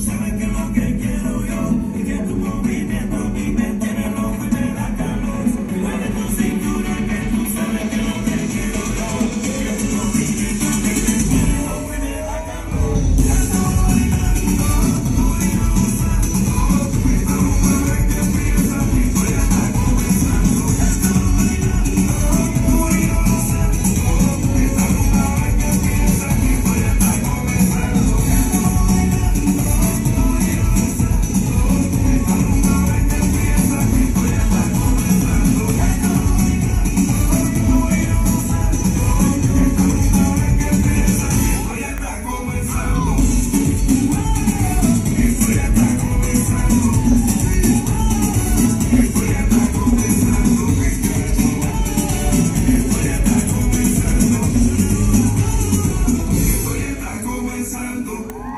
Sabe que Fernando.